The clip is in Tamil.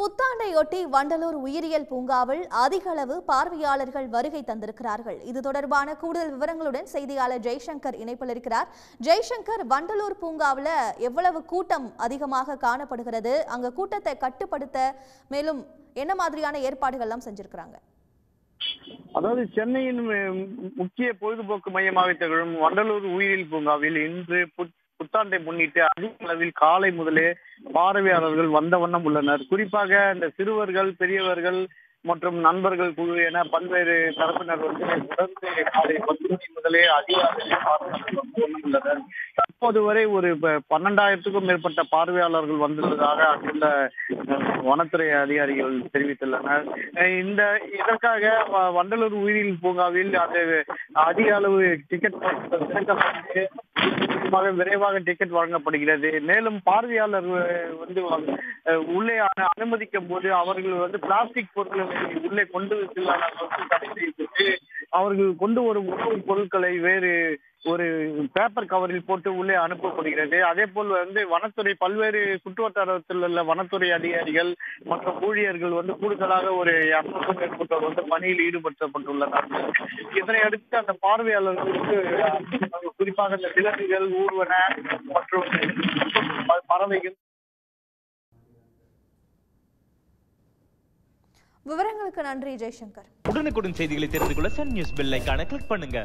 புத்தாண்டையொட்டி வண்டலூர் உயிரியல் பூங்காவில் அதிக அளவு பார்வையாளர்கள் வருகை தந்திருக்கிறார்கள். இது தொடர்பான கூடுதல் விவரங்களுடன் செய்தியாளர் ஜெய்சங்கர் இணைப்பில் இருக்கிறார். ஜெய்சங்கர் வண்டலூர் பூங்காவில் எவ்வளவு கூட்டம் அதிகமாக காணப்படுகிறது? அங்க கூட்டத்தை கட்டுப்படுத்த மேலும் என்ன மாதிரியான ஏற்பாடுகள்லாம் செஞ்சிருக்கிறாங்க? அதாவது சென்னையின் முக்கிய பொழுதுபோக்கு மையமாக திகழும் வண்டலூர் உயிரியல் பூங்காவில் இன்று புத்தாண்டை முன்னிட்டு அதிக அளவில் காலை முதலே பார்வையாளர்கள் வந்த வண்ணம் உள்ளனர். குறிப்பாக இந்த சிறுவர்கள் பெரியவர்கள் மற்றும் நண்பர்கள் குழு என பல்வேறு தரப்பினர் வந்து தொடர்ந்து காலை பத்து மணி முதலே அதிகாரிகளை பார்வையாளர்கள் வந்து வண்ணம் உள்ளனர். தற்போது வரை ஒரு பன்னெண்டாயிரத்துக்கும் மேற்பட்ட பார்வையாளர்கள் வந்துள்ளதாக அங்குள்ள வனத்துறை அதிகாரிகள் தெரிவித்துள்ளனர். இந்த இதற்காக வண்டலூர் உயிரியல் பூங்காவில் அது அதிக அளவு டிக்கெட் விரைவாக டிக்கெட் வழங்கப்படுகிறது. மேலும் பார்வையாளர் வந்து உள்ளே அனுமதிக்கும் போது அவர்கள் வந்து பிளாஸ்டிக் பொருட்களை உள்ளே கொண்டு செல்லாத தடை செய்யப்பட்டு அவர்கள் கொண்டு வரும் உணவுப் பொருட்களை வேறு ஒரு பேப்பர் கவரில் போட்டு உள்ளே அனுப்பப்படுகிறது. அதே போல் வந்து வனத்துறை பல்வேறு சுற்றுவட்டாரத்தில் உள்ள வனத்துறை அதிகாரிகள் மற்றும் ஊழியர்கள் வந்து கூடுதலாக ஒரு இரநூறுக்கும் மேற்பட்டோர் வந்து பணியில் ஈடுபடுத்தப்பட்டுள்ளனர். இதனை அடுத்து அந்த பார்வையாளர்களுக்கு குறிப்பாக இந்த விலங்குகள் ஊர்வன மற்றும் பறவைகள் விவரங்களுக்கு நன்றி ஜெய்சங்கர். உடனுக்குடன் செய்திகளை தெரிந்து கொள்ள சன் நியூஸ் பெல் ஐக்கான கிளிக் பண்ணுங்க.